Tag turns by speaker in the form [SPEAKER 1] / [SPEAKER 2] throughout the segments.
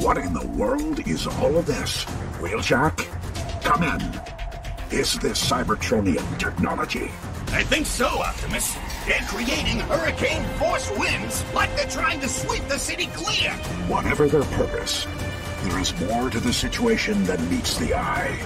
[SPEAKER 1] What in the world is all of this? Wheeljack? Come in. Is this Cybertronian technology?
[SPEAKER 2] I think so, Optimus. They're creating hurricane force winds like they're trying to sweep the city clear.
[SPEAKER 1] Whatever their purpose, there is more to the situation than meets the eye.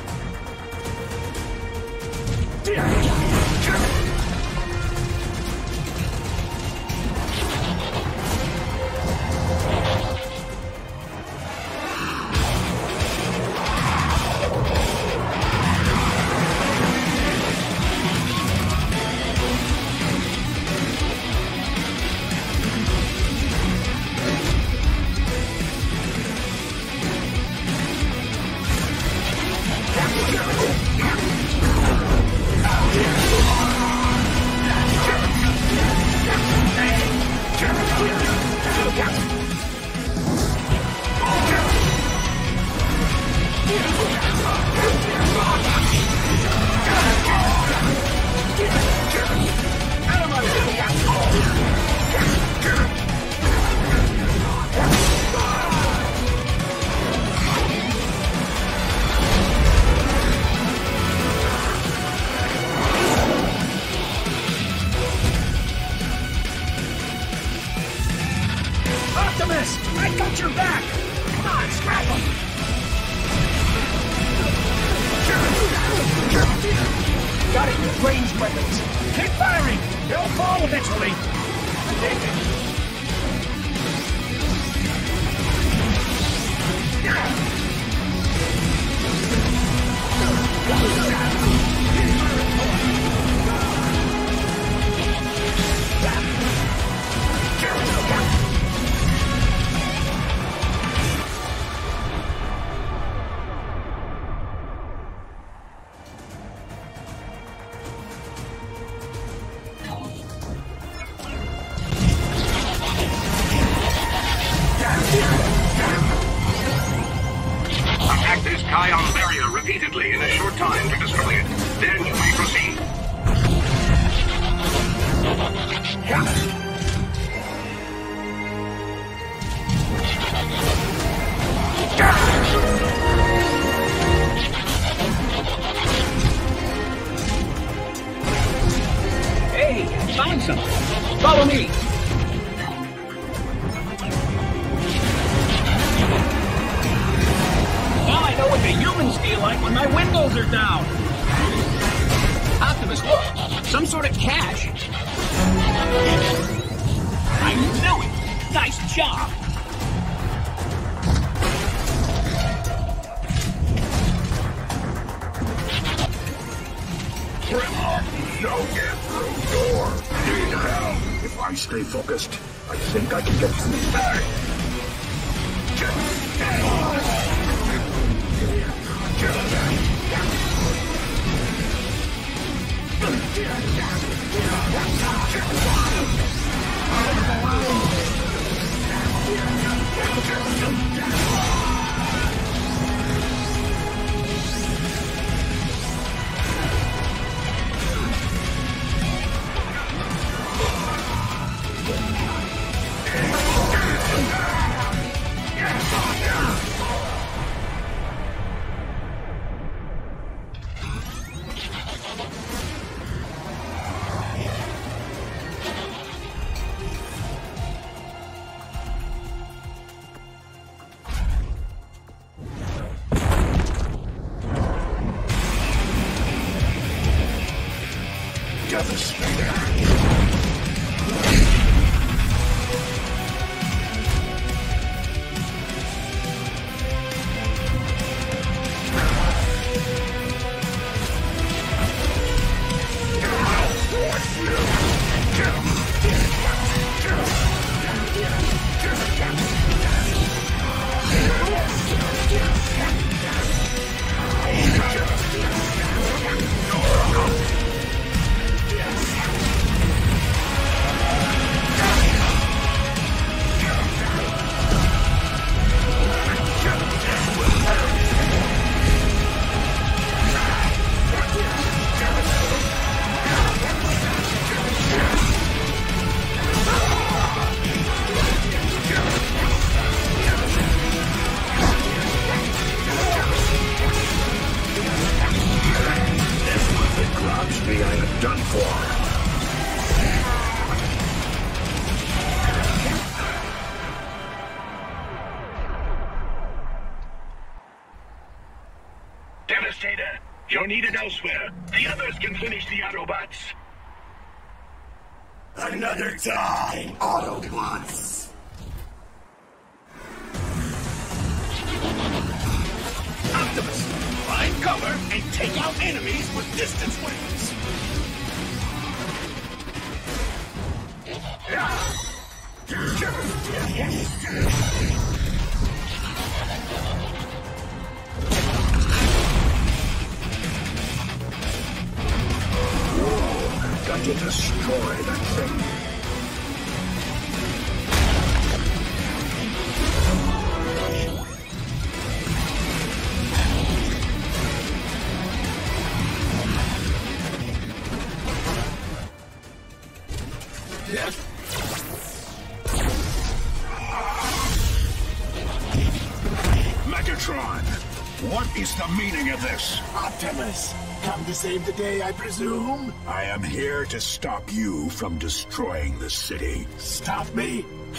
[SPEAKER 3] This?
[SPEAKER 2] Optimus,
[SPEAKER 4] come to save the day, I presume?
[SPEAKER 1] I am here to stop you from destroying the city.
[SPEAKER 4] Stop me?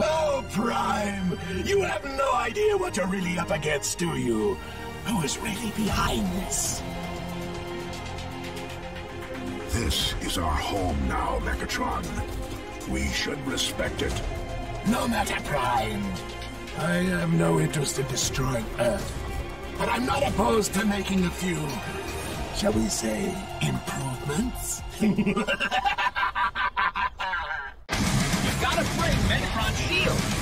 [SPEAKER 4] oh, Prime! You have no idea what you're really up against, do you? Who is really behind this?
[SPEAKER 1] This is our home now, Megatron. We should respect it.
[SPEAKER 4] No matter, Prime. I have no interest in destroying Earth. But I'm not opposed to making a few, shall we say, improvements?
[SPEAKER 5] You've got to break Megatron's shield.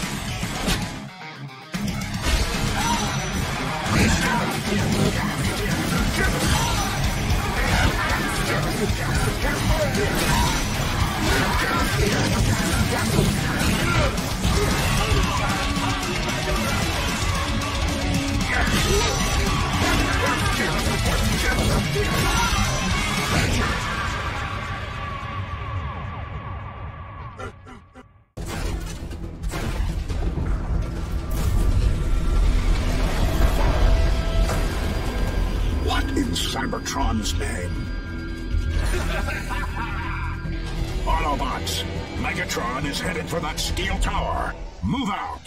[SPEAKER 1] What in Cybertron's name? Autobots, Megatron is headed for that steel tower. Move out.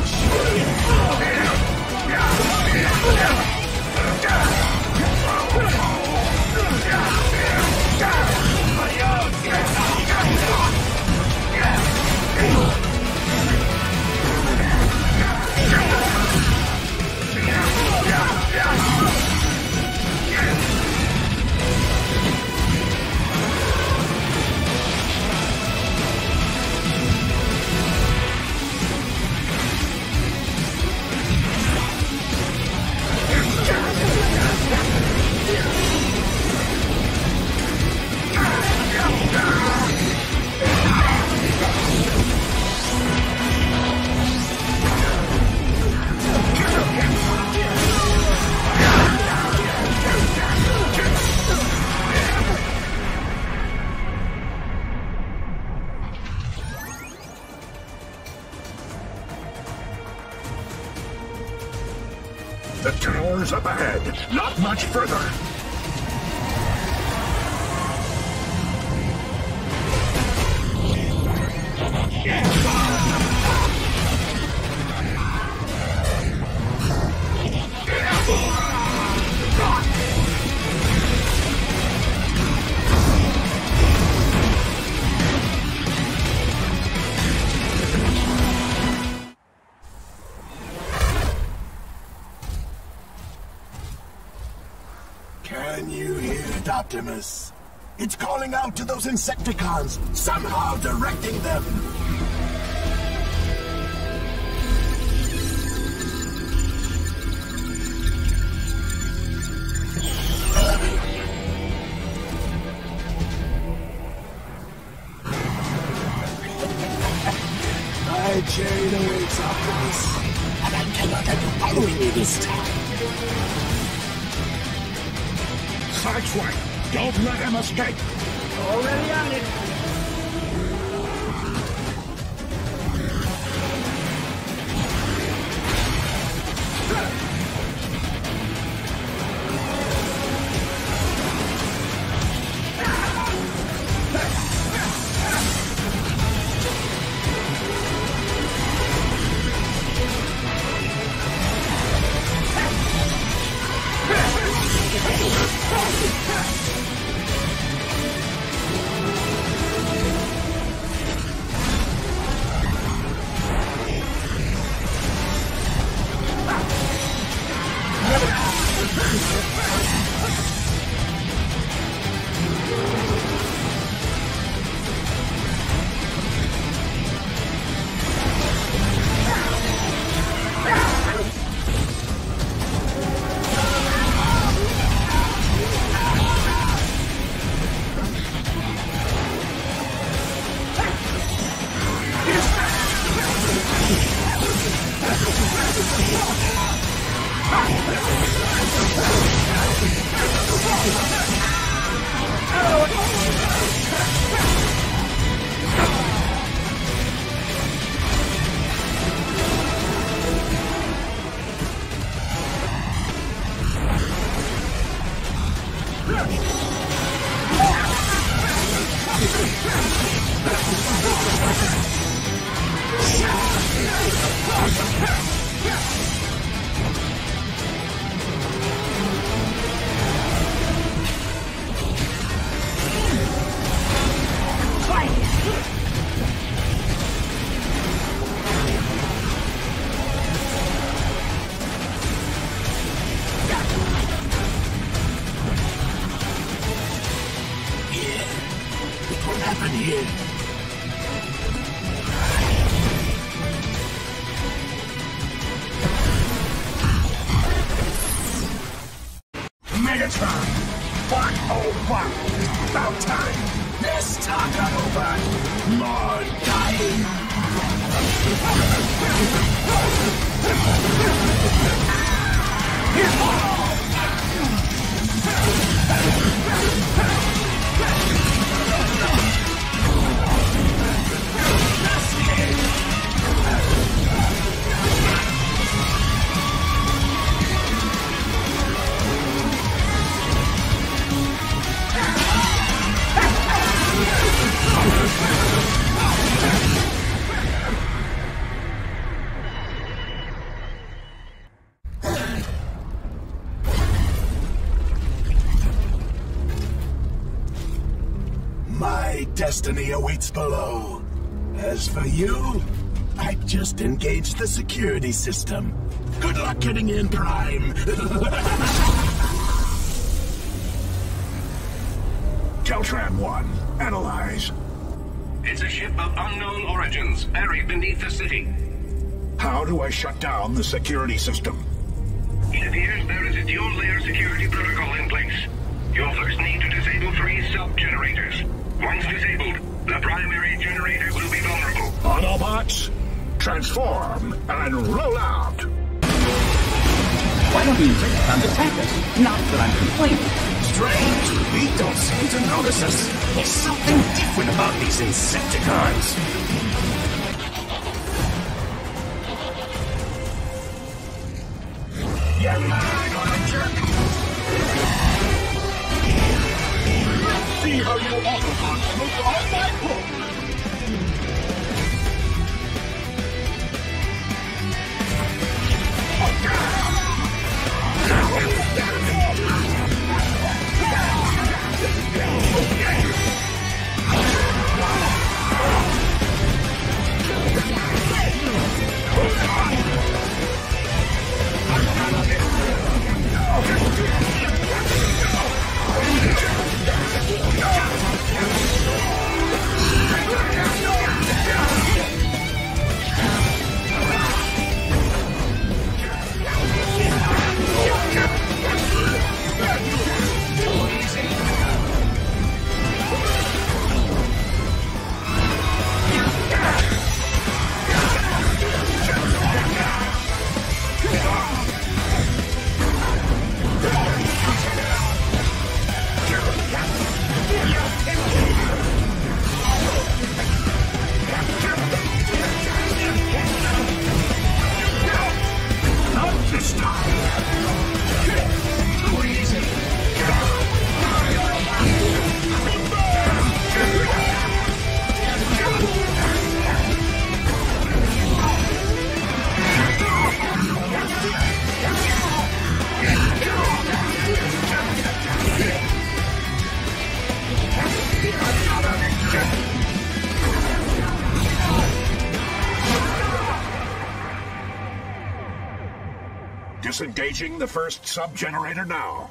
[SPEAKER 4] Not Optimus? It's calling out to those Insecticons, somehow directing them. Destiny awaits below. As for you, I just engaged the security system. Good luck getting in, Prime.
[SPEAKER 1] Teletraan 1, analyze.
[SPEAKER 6] It's a ship of unknown origins, buried beneath the city.
[SPEAKER 1] How do I shut down the security system?
[SPEAKER 2] Attack us? Not that I'm complaining.
[SPEAKER 4] Strange. We don't seem to notice us. There's something different about these Insecticons.
[SPEAKER 1] Engaging the first sub-generator now.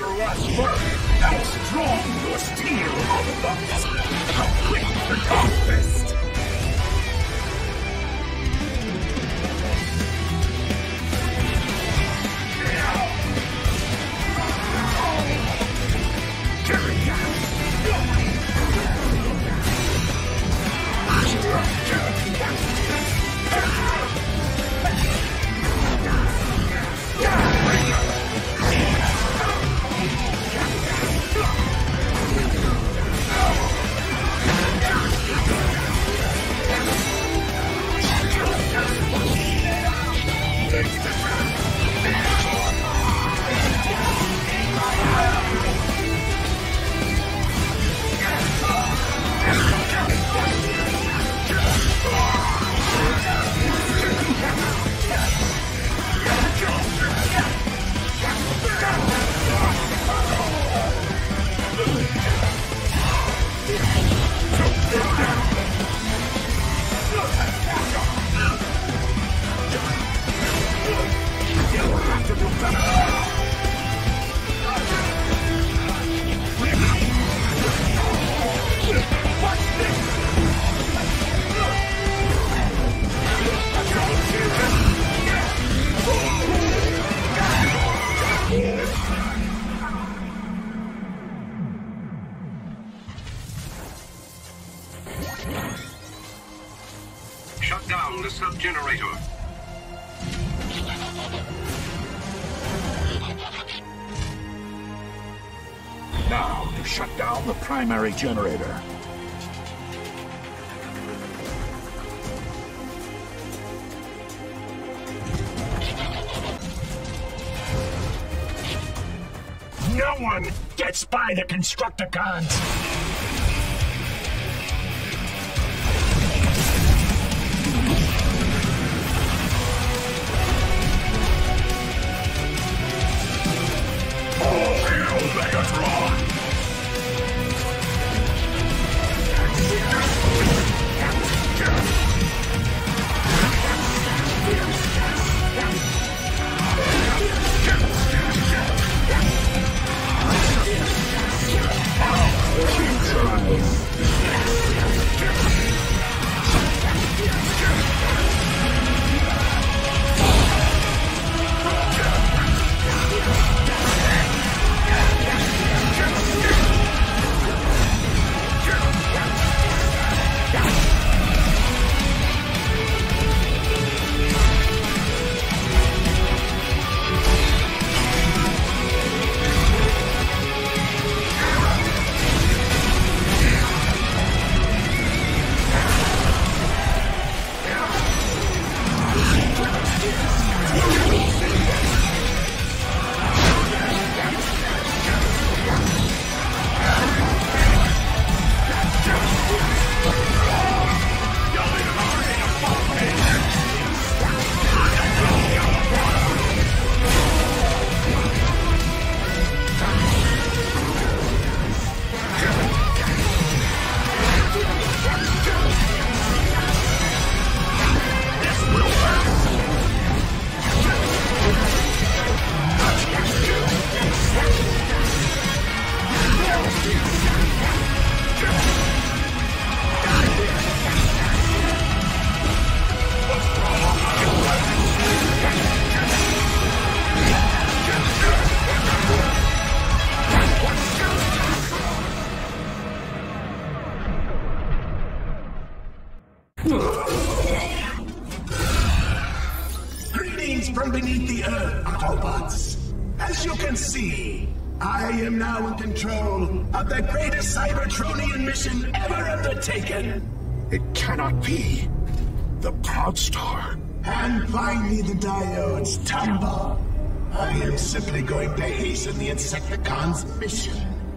[SPEAKER 1] Master Rush first. How strong your steel! How quick the darkness! Primary generator.
[SPEAKER 4] No one gets by the Constructicons!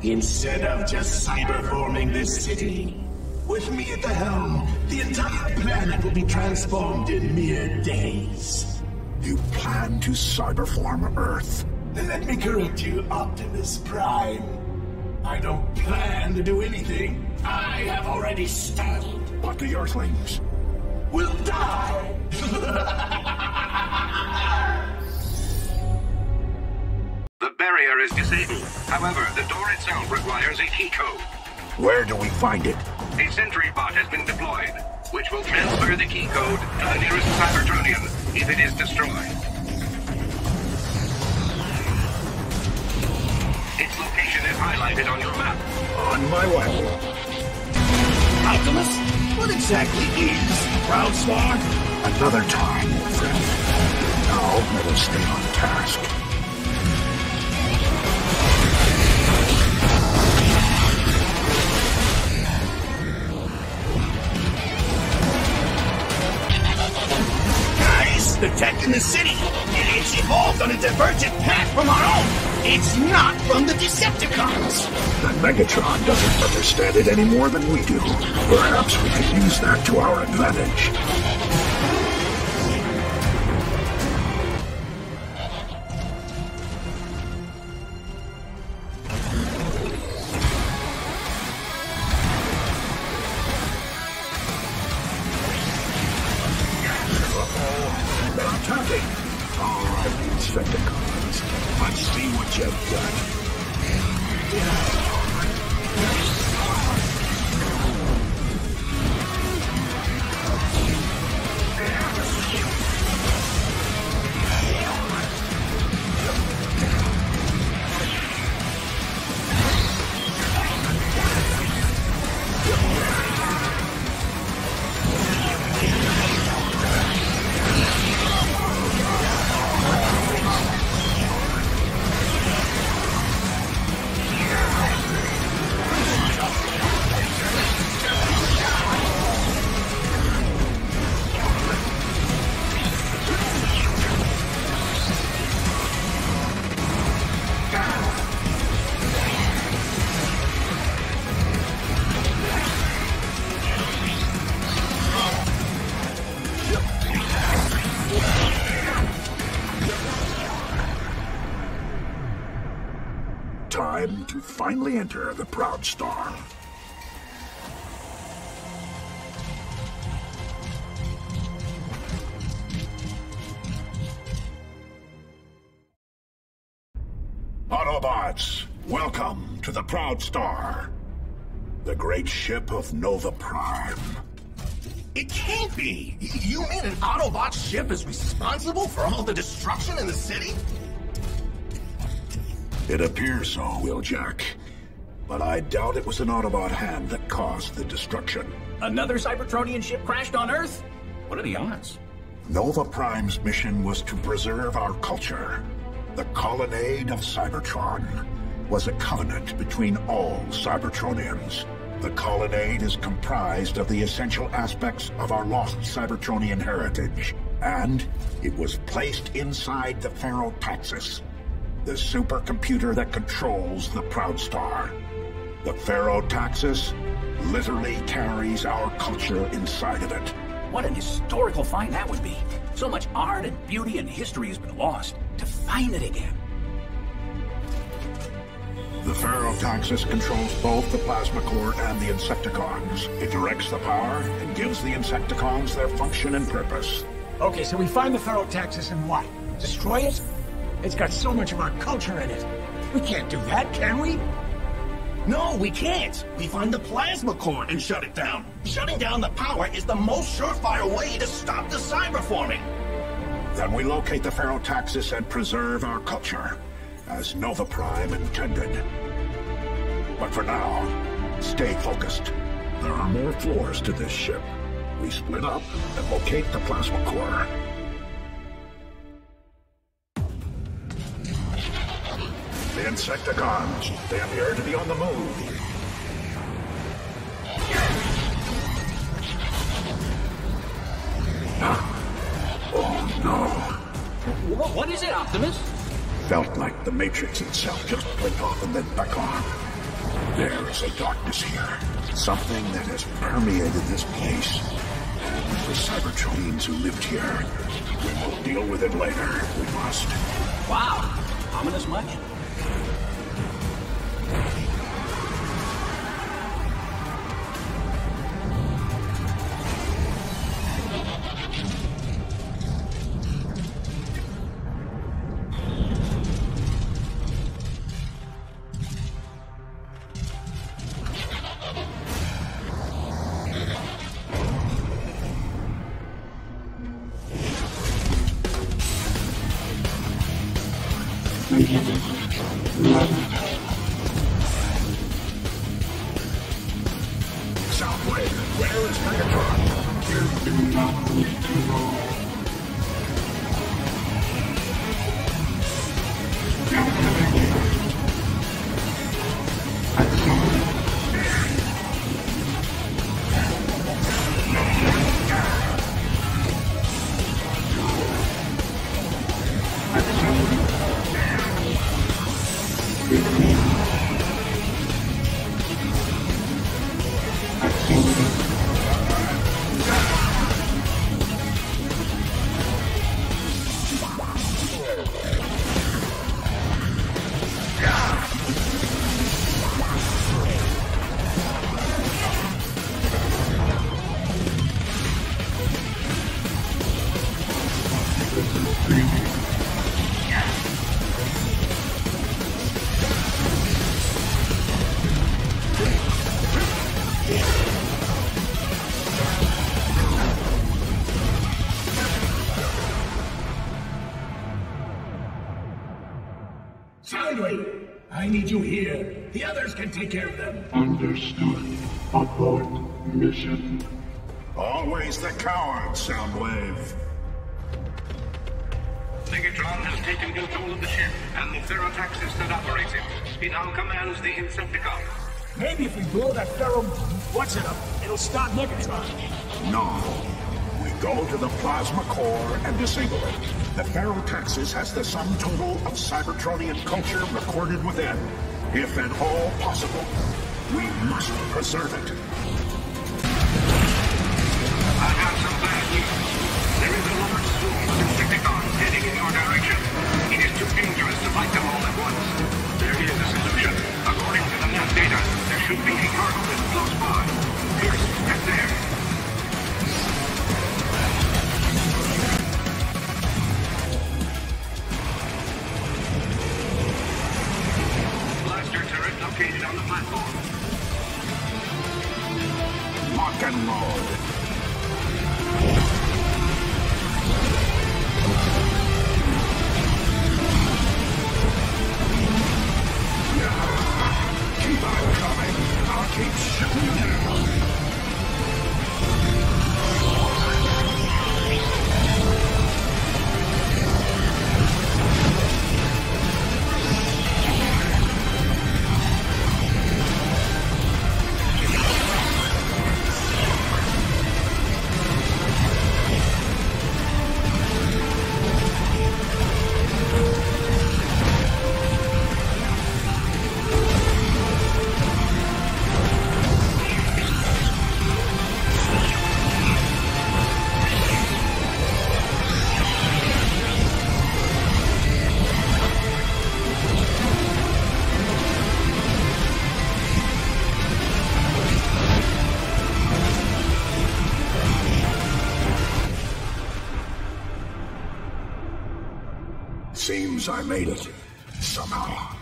[SPEAKER 4] Instead of just cyberforming this city. With me at the helm, the entire planet will be transformed in mere days.
[SPEAKER 1] You plan to cyberform Earth.
[SPEAKER 4] Let me correct you, Optimus Prime. I don't plan to do anything. I have already started.
[SPEAKER 1] But the Earthlings.
[SPEAKER 4] Will die.
[SPEAKER 6] barrier is disabled. However, the door itself requires a key code.
[SPEAKER 1] Where do we find it?
[SPEAKER 6] A sentry bot has been deployed, which will transfer the key code to the nearest Cybertronian if it is destroyed. Its location is highlighted on your map.
[SPEAKER 1] On my way.
[SPEAKER 4] Optimus, what exactly is Proud Star?
[SPEAKER 1] Another time, old friend. Now, let us stay on task.
[SPEAKER 4] The tech in the city, and it's evolved on a divergent path from our own. It's not from the Decepticons.
[SPEAKER 1] That Megatron doesn't understand it any more than we do. Perhaps we can use that to our advantage. Finally enter the Proud Star. Autobots, welcome to the Proud Star, the great ship of Nova Prime.
[SPEAKER 4] It can't be! You mean an Autobot ship is responsible for all the destruction in the city?
[SPEAKER 1] It appears so, Wheeljack. But I doubt it was an Autobot hand that caused the destruction.
[SPEAKER 2] Another Cybertronian ship crashed on Earth? What are the odds?
[SPEAKER 1] Nova Prime's mission was to preserve our culture. The Colonnade of Cybertron was a covenant between all Cybertronians. The Colonnade is comprised of the essential aspects of our lost Cybertronian heritage, and it was placed inside the Pharaoh-Taxis, the supercomputer that controls the Proud Star. The Pharaoh-Taxis literally carries our culture inside of it.
[SPEAKER 2] What an historical find that would be. So much art and beauty and history has been lost. To find it again.
[SPEAKER 1] The Pharaoh-Taxis controls both the Plasma Core and the Insecticons. It directs the power and gives the Insecticons their function and purpose.
[SPEAKER 5] Okay, so we find the Pharaoh-Taxis and what? Destroy it? It's got so much of our culture in it. We can't do that, can we?
[SPEAKER 4] No, we can't. We find the plasma core and shut it down. Shutting down the power is the most surefire way to stop the cyberforming.
[SPEAKER 1] Then we locate the Pharaoh-Taxis and preserve our culture, as Nova Prime intended. But for now, stay focused. There are more floors to this ship. We split up and locate the Plasma Core. The Insecticons, they appear to be on the move. Oh no.
[SPEAKER 2] Wha- What is it, Optimus?
[SPEAKER 1] Felt like the Matrix itself just blinked off and then back on. There is a darkness here. Something that has permeated this place. The Cybertronians who lived here. We will deal with it later. We must.
[SPEAKER 2] Wow. Ominous much?
[SPEAKER 1] Soundwave, where is Megatron?
[SPEAKER 4] Soundwave, take care of them.
[SPEAKER 7] Understood. Abort mission.
[SPEAKER 1] Always the coward, Soundwave.
[SPEAKER 6] Megatron has taken control of the ship and the Ferrotaxis that operates it. He now commands the Insecticons.
[SPEAKER 5] Maybe if we blow that Pharaoh... What's it up? It'll stop Megatron.
[SPEAKER 1] No. We go to the plasma core and disable it. The Ferrotaxis has the sum total of Cybertronian culture recorded within. If at all possible, we must preserve it. Seems I made it. Somehow.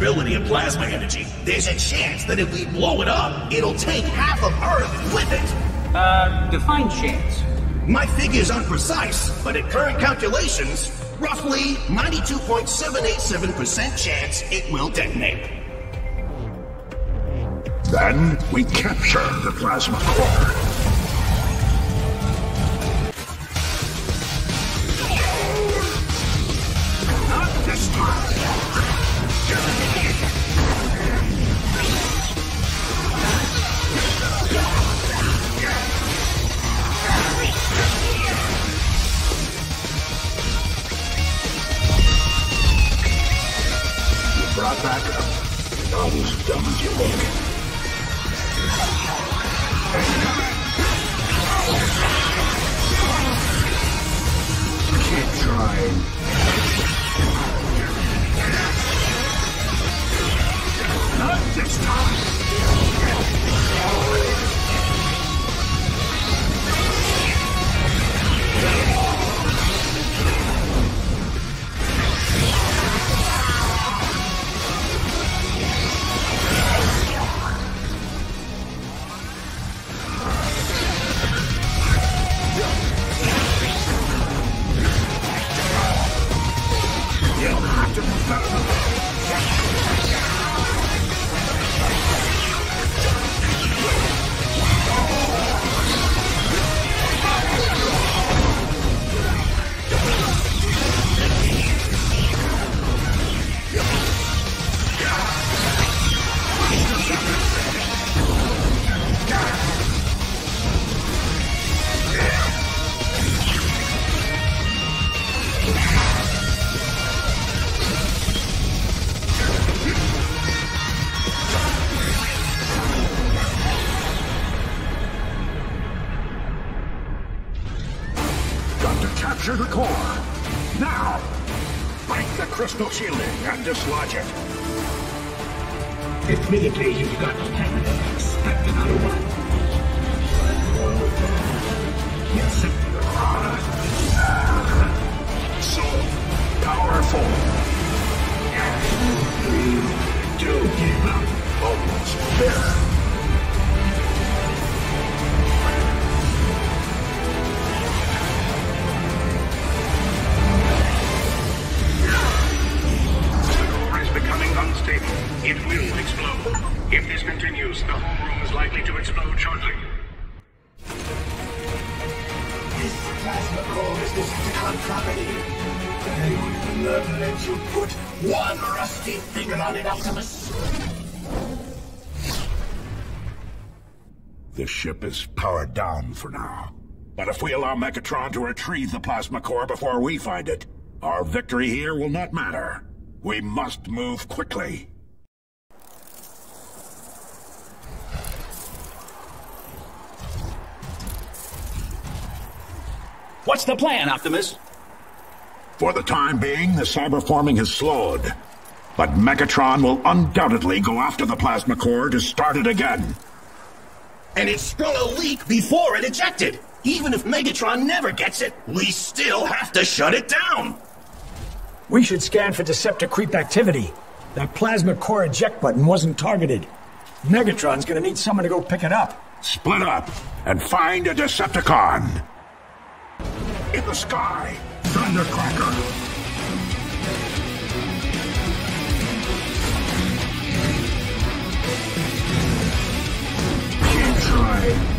[SPEAKER 8] Unpredictability of plasma energy, there's a chance that if we blow it up, it'll take half of Earth with it.
[SPEAKER 2] Uh, define chance.
[SPEAKER 8] My figure's unprecise, but at current calculations, roughly 92.787% chance it will detonate.
[SPEAKER 1] Then we capture the plasma core. The ship is powered down for now. But if we allow Megatron to retrieve the plasma core before we find it, our victory here will not matter. We must move quickly.
[SPEAKER 2] What's the plan, Optimus?
[SPEAKER 1] For the time being, the cyberforming has slowed. But Megatron will undoubtedly go after the plasma core to start it again.
[SPEAKER 8] And it sprung a leak before it ejected. Even if Megatron never gets it, we still have to shut it down.
[SPEAKER 5] We should scan for Deceptor creep activity. That plasma core eject button wasn't targeted. Megatron's gonna need someone to go pick it up.
[SPEAKER 1] Split up and find a Decepticon. In the sky, Thundercracker. Keep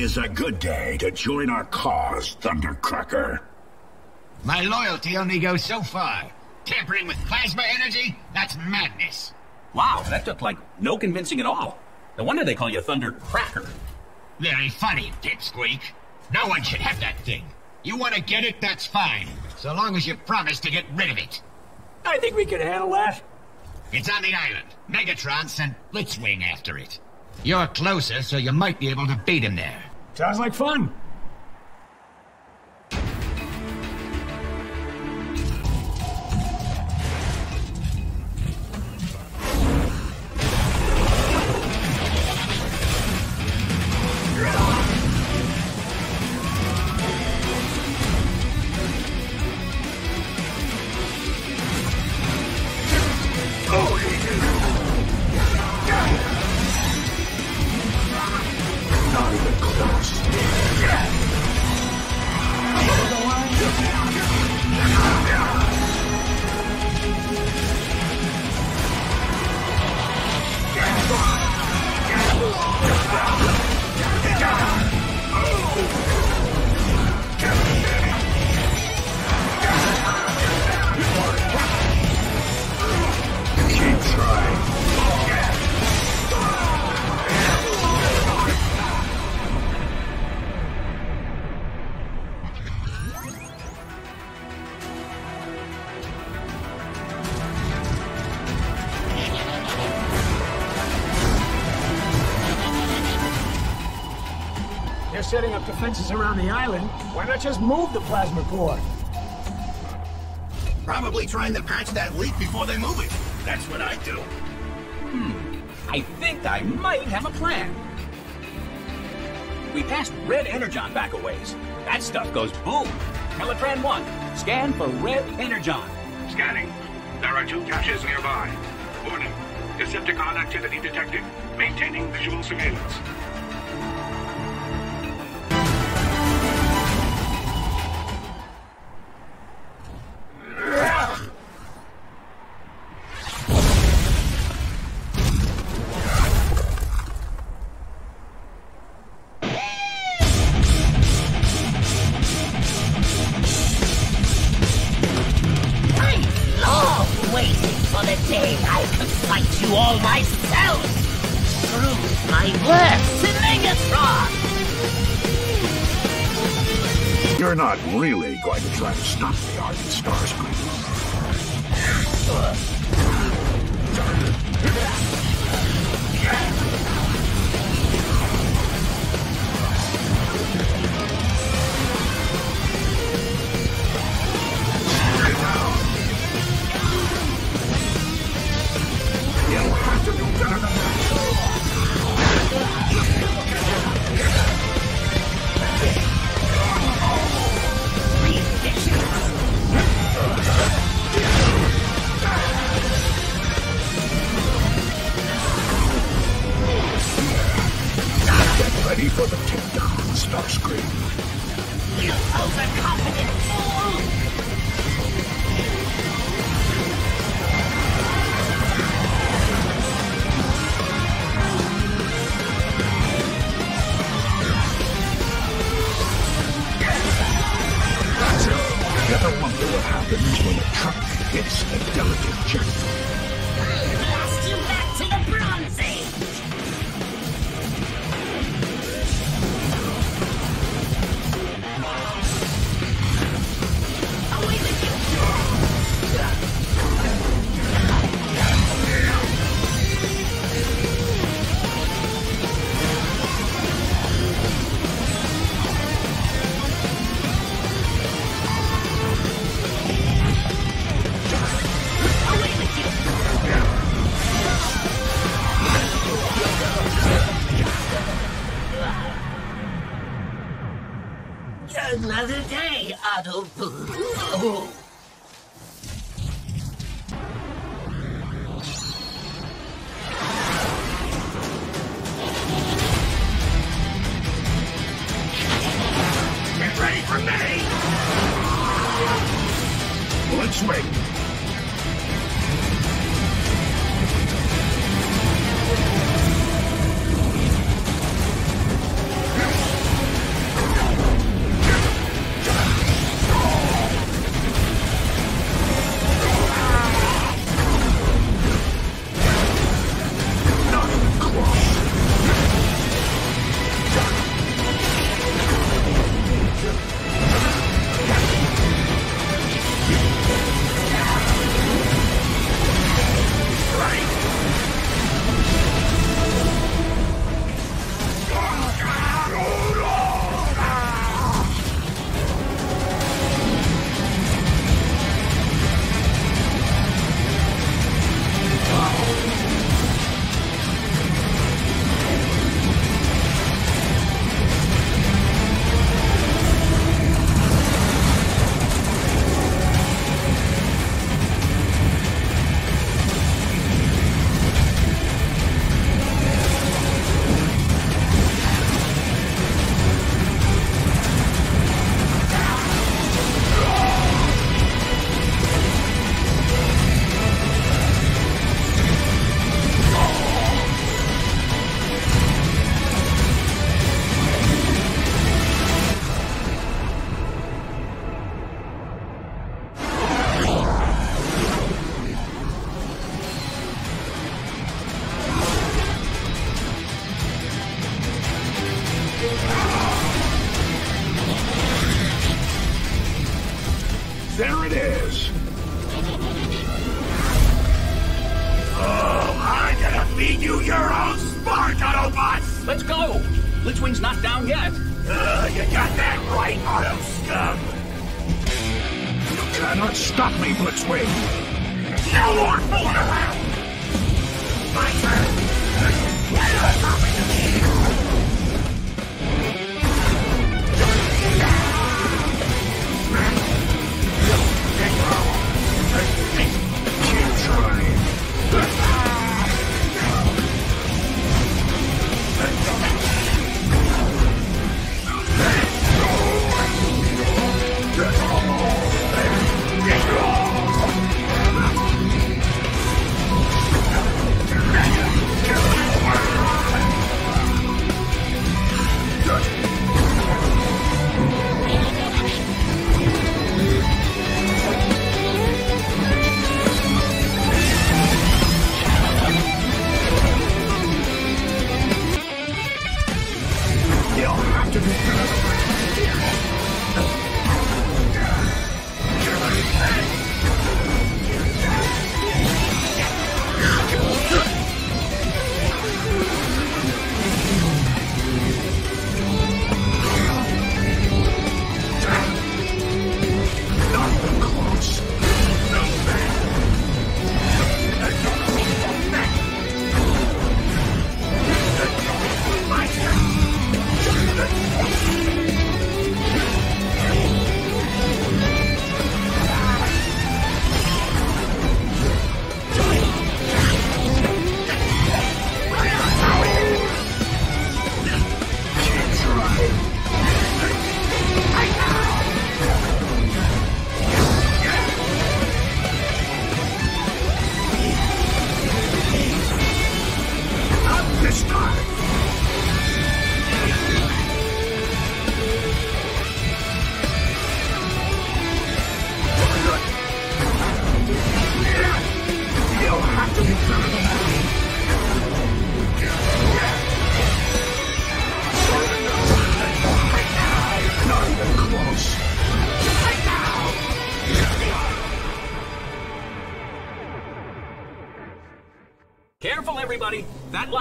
[SPEAKER 1] Today is a good day to join our cause, Thundercracker.
[SPEAKER 9] My loyalty only goes so far. Tampering with plasma energy? That's madness.
[SPEAKER 2] Wow, that took like no convincing at all. No wonder they call you Thundercracker.
[SPEAKER 9] Very funny, Dipsqueak. No one should have that thing. You want to get it, that's fine. So long as you promise to get rid of it.
[SPEAKER 5] I think we can handle that.
[SPEAKER 9] It's on the island. Megatron sent Blitzwing after it. You're closer, so you might be able to beat him there.
[SPEAKER 5] Sounds like fun. Defenses around the island. Why not just move the plasma core?
[SPEAKER 8] Probably trying to patch that leak before they move it.
[SPEAKER 2] That's what I do. Hmm. I think I might have a plan. We passed red energon back a ways. That stuff goes boom. Teletraan 1, scan for red energon.
[SPEAKER 10] Scanning. There are two caches nearby. Warning. Decepticon activity detected. Maintaining visual surveillance.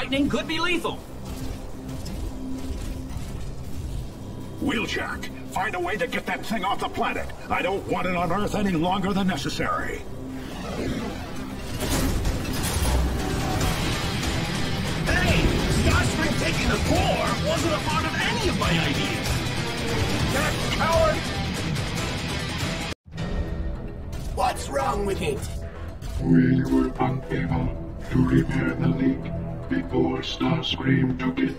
[SPEAKER 2] Lightning could be lethal.
[SPEAKER 1] Wheeljack, find a way to get that thing off the planet. I don't want it on Earth any longer than necessary.
[SPEAKER 4] Hey, Starscream taking the core wasn't a part of any of my ideas. That coward! What's wrong with it?
[SPEAKER 7] We were unable to repair the leak before Starscream took it.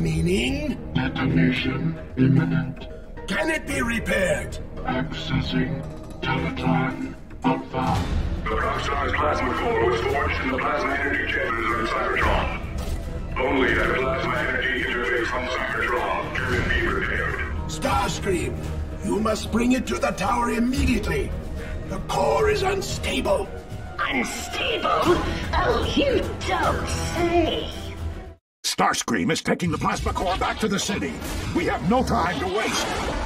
[SPEAKER 4] Meaning?
[SPEAKER 7] Detonation imminent.
[SPEAKER 4] Can it be repaired?
[SPEAKER 7] Accessing Teletraan Alpha.
[SPEAKER 6] The Proud Star's plasma core was forged in the plasma energy chambers of Cybertron. Only a plasma energy interface on Cybertron can it be repaired.
[SPEAKER 4] Starscream, you must bring it to the tower immediately. The core is unstable.
[SPEAKER 10] Unstable? Oh, you don't say.
[SPEAKER 1] Starscream is taking the plasma core back to the city. We have no time to waste.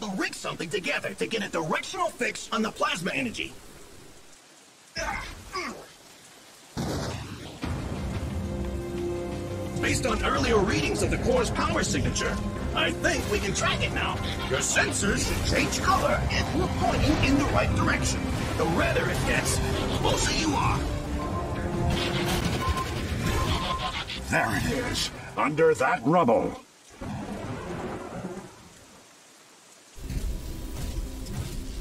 [SPEAKER 10] to
[SPEAKER 8] rig something together to get a directional fix on the plasma energy. Based on earlier readings of the core's power signature, I think we can track it now. Your sensors should change color if we're pointing in the right direction. The redder it gets, the closer you are.
[SPEAKER 1] There it is, under that rubble.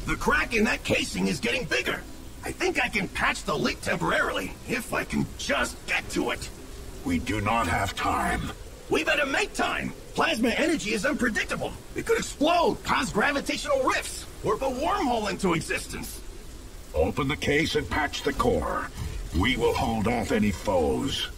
[SPEAKER 8] The crack in that casing is getting bigger. I think I can patch the leak temporarily, if I can just get to it.
[SPEAKER 1] We do not have time.
[SPEAKER 8] We better make time. Plasma energy is unpredictable. It could explode, cause gravitational rifts, warp a wormhole into existence.
[SPEAKER 1] Open the case and patch the core. We will hold off any foes.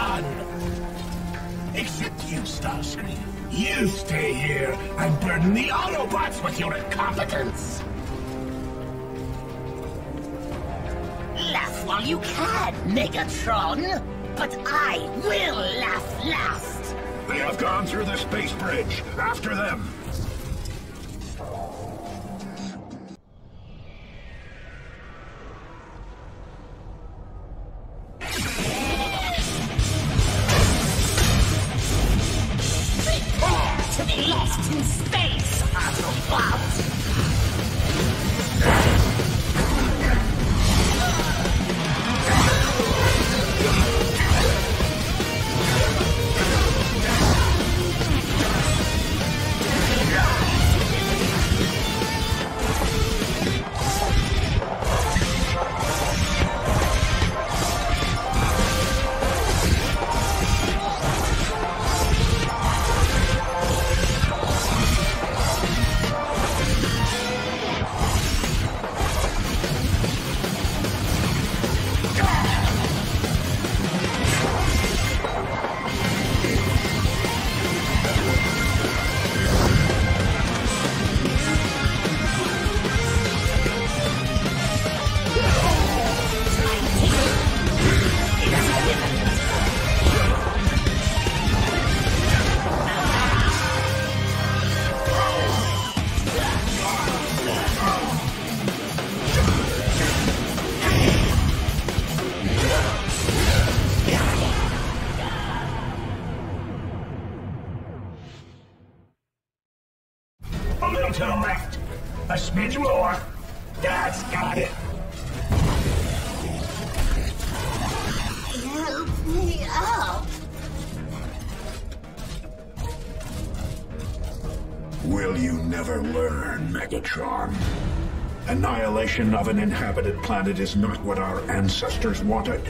[SPEAKER 4] Cybertron! Except you, Starscream. You stay here and burden the Autobots with your incompetence!
[SPEAKER 10] Laugh while you can, Megatron. But I will laugh last.
[SPEAKER 1] They have gone through the space bridge. After them. Of an inhabited planet is not what our ancestors wanted.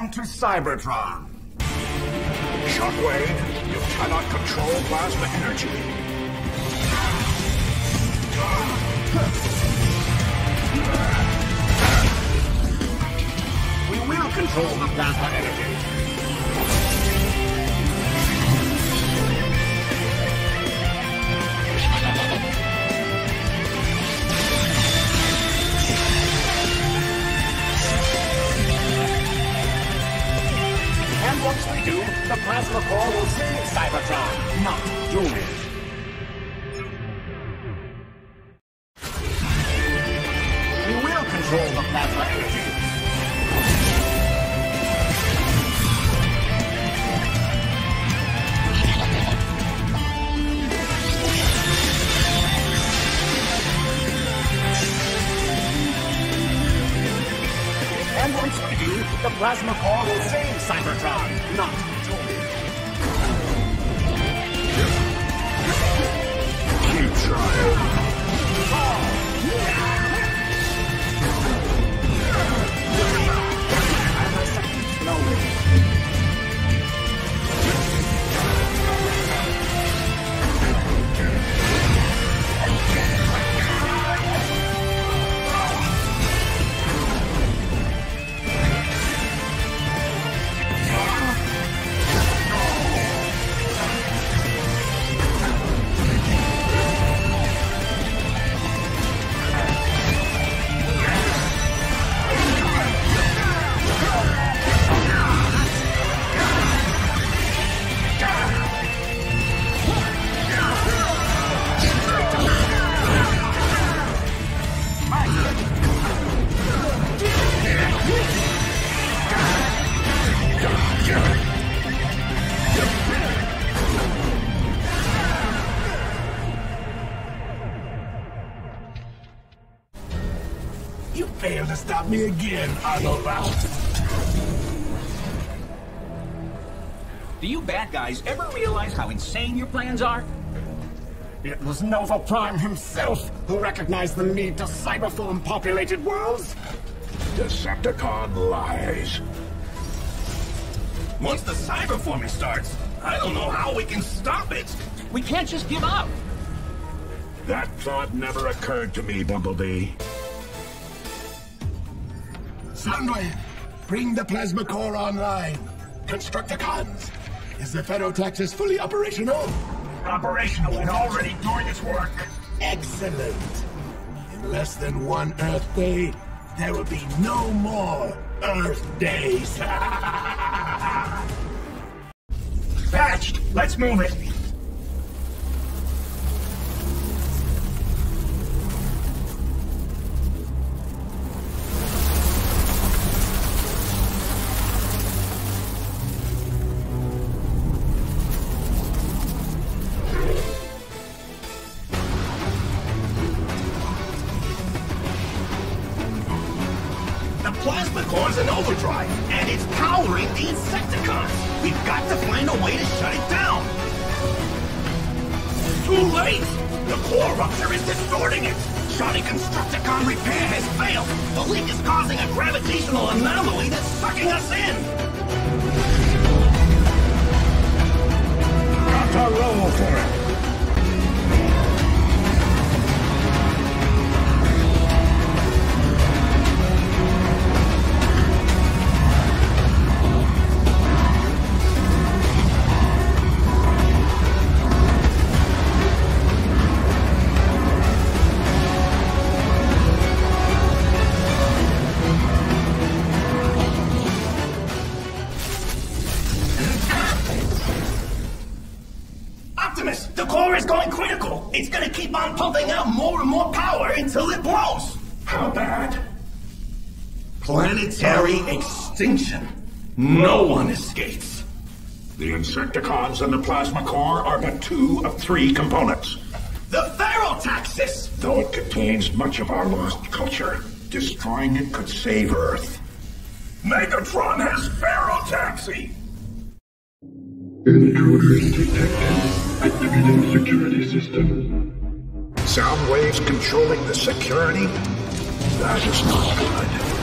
[SPEAKER 1] To
[SPEAKER 11] Cybertron.
[SPEAKER 1] Shockwave, you cannot control plasma energy.
[SPEAKER 12] We will control the plasma energy.
[SPEAKER 5] Plasma core will save Cybertron, not doom
[SPEAKER 4] me again, Autobot.
[SPEAKER 5] Do you bad guys ever realize how insane your plans are?
[SPEAKER 2] It was Nova Prime himself who recognized the need to cyberform populated worlds.
[SPEAKER 1] Decepticon lies.
[SPEAKER 13] Once the cyberforming starts, I don't know how we can stop it.
[SPEAKER 5] We can't just give up.
[SPEAKER 1] That thought never occurred to me, Bumblebee.
[SPEAKER 4] Soundwave, bring the plasma core online. Constructicons, is the Ferrotaxis fully operational?
[SPEAKER 2] Operational and already doing its work.
[SPEAKER 4] Excellent. In less than one Earth day, there will be no more Earth days.
[SPEAKER 2] Patched. Let's move it.
[SPEAKER 13] Planetary extinction. No one escapes.
[SPEAKER 1] The Insecticons and the plasma core are but two of three components.
[SPEAKER 13] The Ferrotaxis!
[SPEAKER 1] Though it contains much of our lost culture, destroying it could save Earth.
[SPEAKER 13] Megatron has Ferrotaxi!
[SPEAKER 7] Intruders detected. Activating security system.
[SPEAKER 1] Soundwave's controlling the security? That is not good.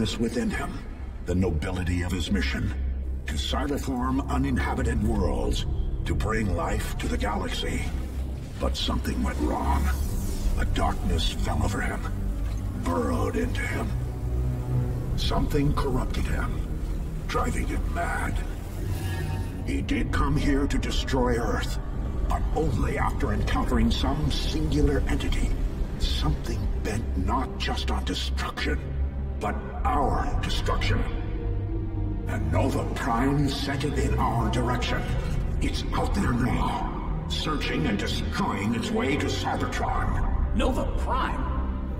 [SPEAKER 1] Within him. The nobility of his mission. To cyberform uninhabited worlds. To bring life to the galaxy. But something went wrong. A darkness fell over him. Burrowed into him. Something corrupted him. Driving him mad. He did come here to destroy Earth, but only after encountering some singular entity. Something bent not just on destruction, but our destruction. And Nova Prime sent it in our direction. It's out there now, searching and destroying its way to Cybertron.
[SPEAKER 2] Nova Prime?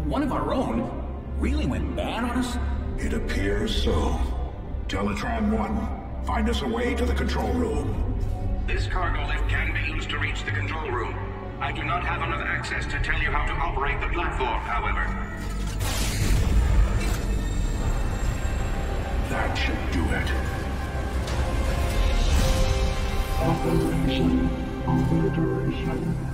[SPEAKER 2] One of our own? Really went bad on us?
[SPEAKER 1] It appears so. Teletraan 1, find us a way to the control room.
[SPEAKER 6] This cargo lift can be used to reach the control room. I do not have enough access to tell you how to operate the platform, however.
[SPEAKER 1] That should do it.
[SPEAKER 7] Operation Obliteration.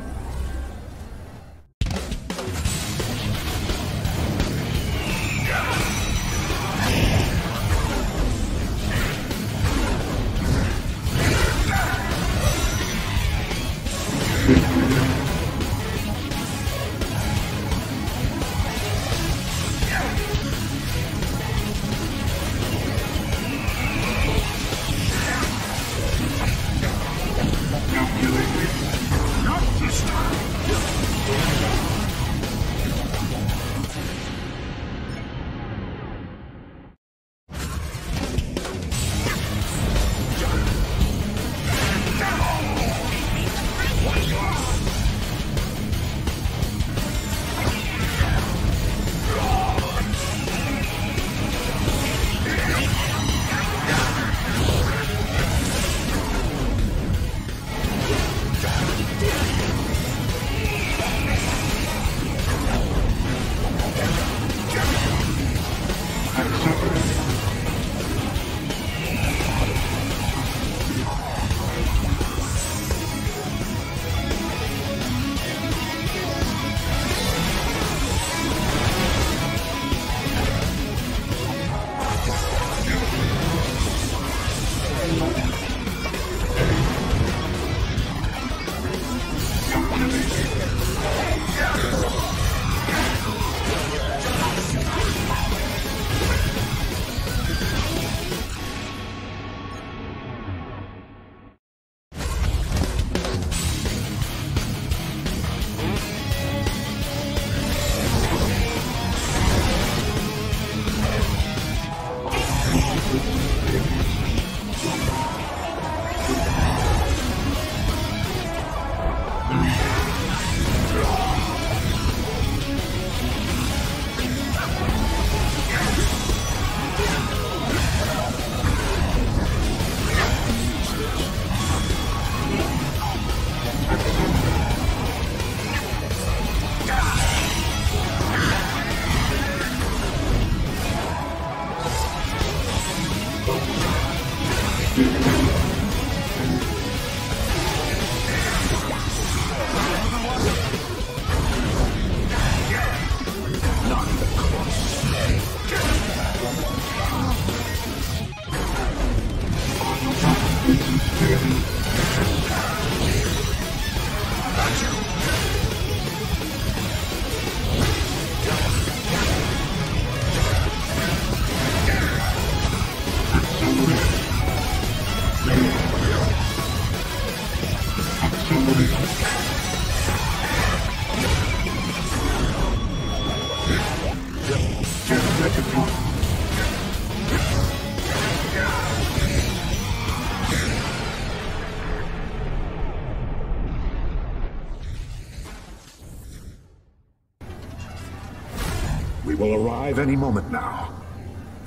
[SPEAKER 1] arrive any moment now.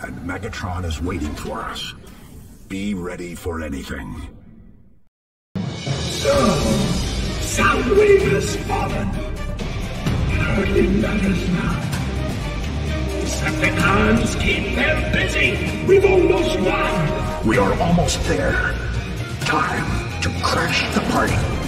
[SPEAKER 1] And Megatron is waiting for us. Be ready for anything.
[SPEAKER 4] So, Soundwave has fallen. Hardly matters now. Decepticons keep them busy. We've almost won.
[SPEAKER 1] We are almost there. Time to crash the party.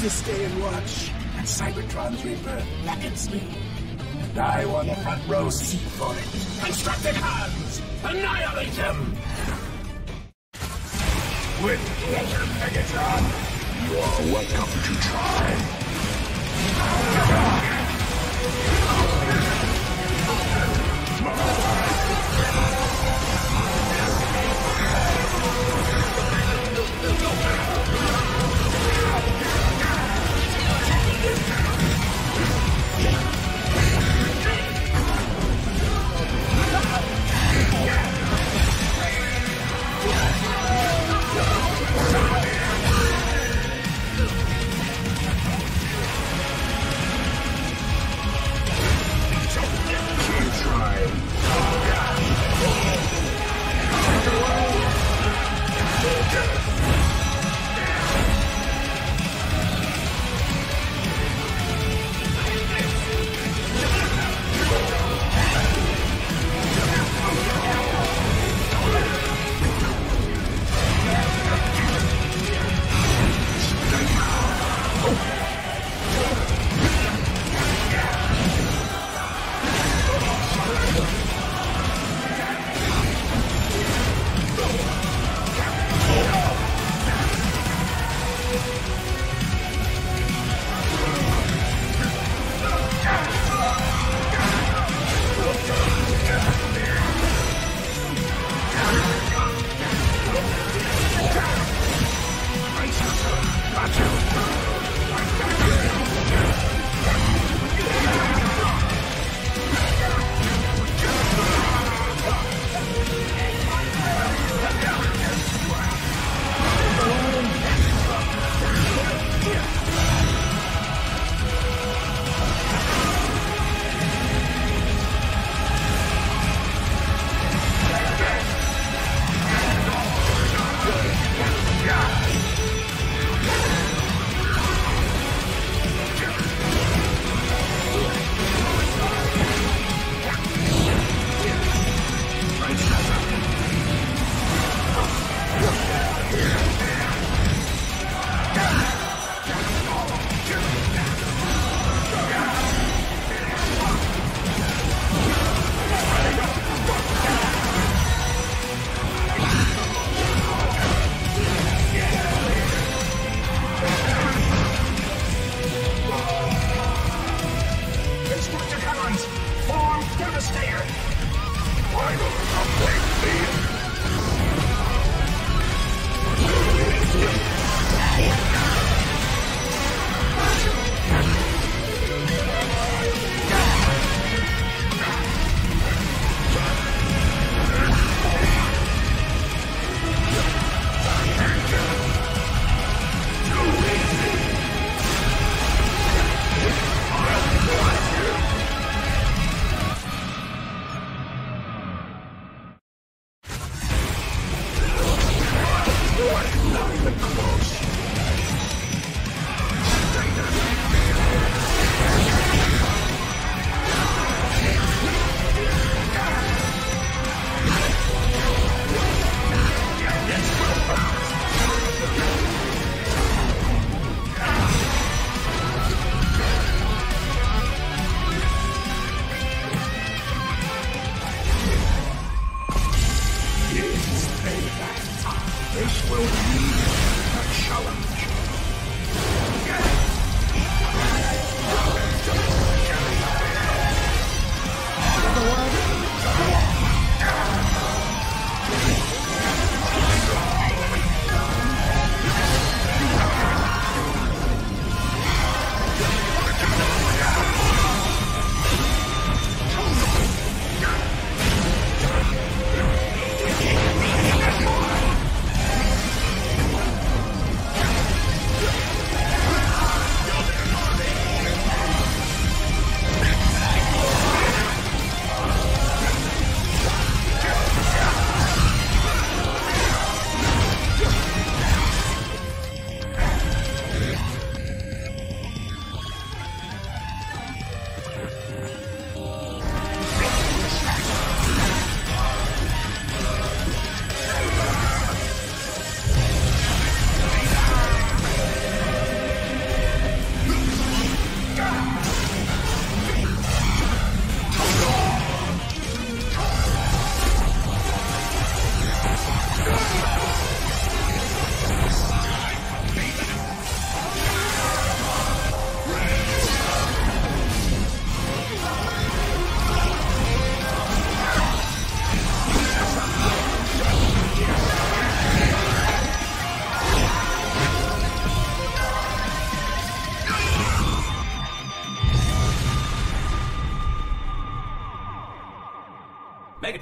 [SPEAKER 4] to stay and watch and Cybertron's Reaper beckons me. And I want a front row seat for it. Constructicons! Annihilate them!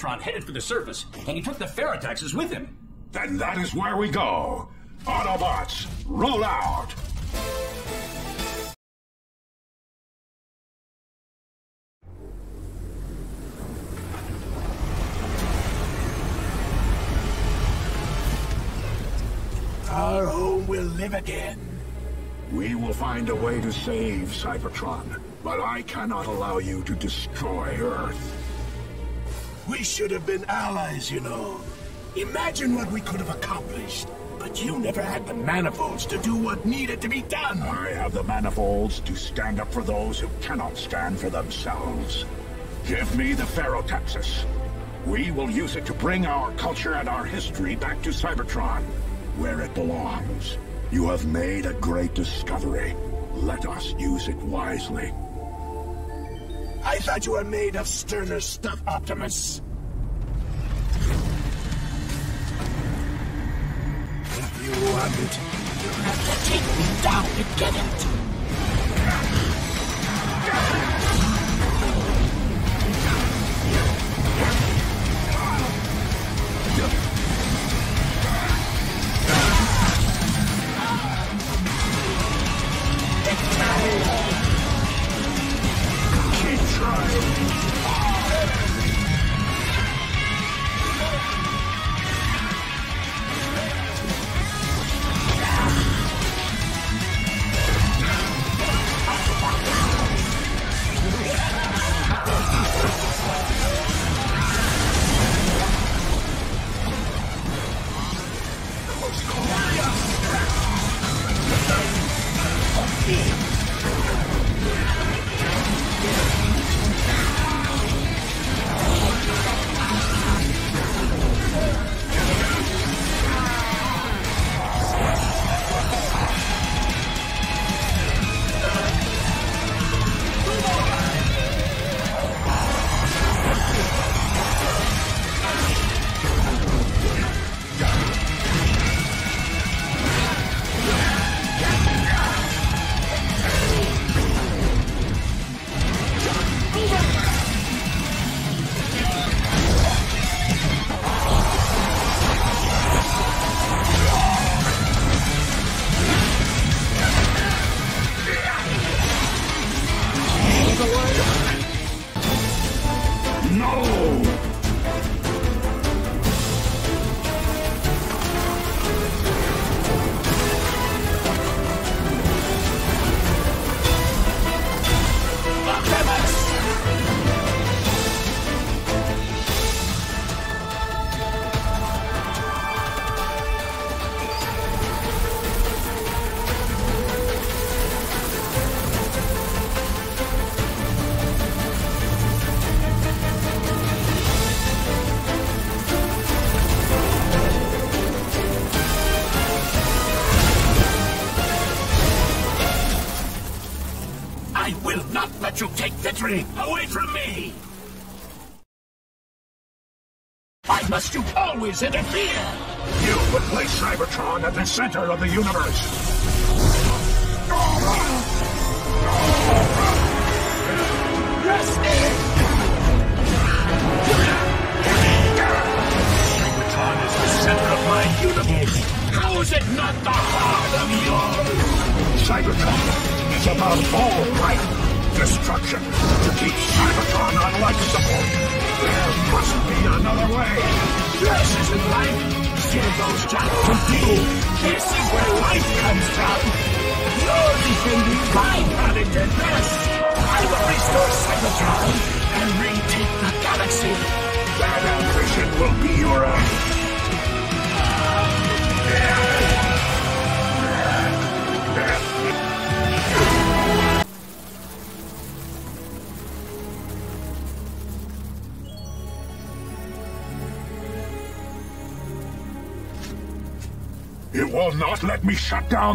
[SPEAKER 1] Megatron
[SPEAKER 2] headed for the surface, and he took the Ferrotaxis with him.
[SPEAKER 1] Then that is where we go. Autobots, roll out!
[SPEAKER 4] Our home will live again.
[SPEAKER 1] We will find a way to save Cybertron, but I cannot allow you to destroy Earth.
[SPEAKER 4] We should have been allies, you know. Imagine what we could have accomplished. But you never had the manifolds to do what needed to be done.
[SPEAKER 1] I have the manifolds to stand up for those who cannot stand for themselves. Give me the Ferrotaxis. We will use it to bring our culture and our history back to Cybertron, where it belongs. You have made a great discovery. Let us use it wisely.
[SPEAKER 4] I thought you were made of sterner stuff, Optimus. If you want it, you'll have to take me down to get it. Interfere?
[SPEAKER 1] You would place Cybertron at the center of the universe.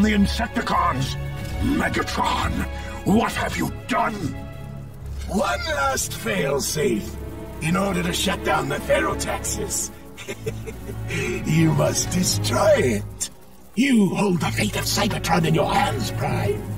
[SPEAKER 4] The
[SPEAKER 1] Insecticons! Megatron, what have you done?
[SPEAKER 4] One last failsafe. In order to shut down the Ferrotaxis, you must destroy it. You hold the fate of Cybertron in your hands, Prime.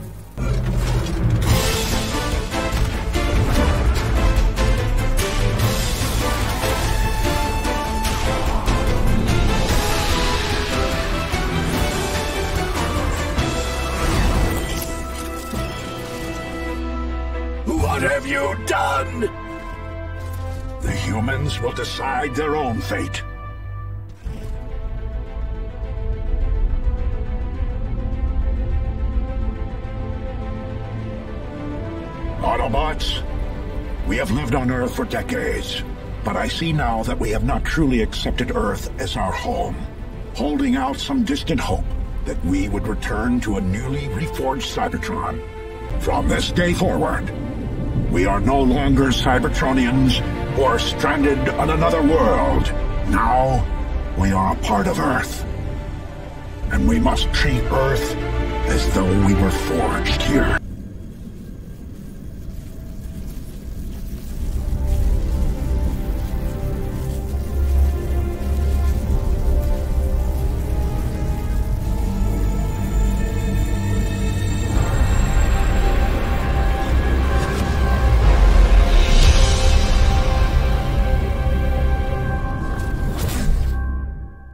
[SPEAKER 1] Will decide their own fate. Autobots, we have lived on Earth for decades, but I see now that we have not truly accepted Earth as our home, holding out some distant hope that we would return to a newly reforged Cybertron. From this day forward, we are no longer Cybertronians or stranded on another world. Now, we are a part of Earth. And we must treat Earth as though we were forged here.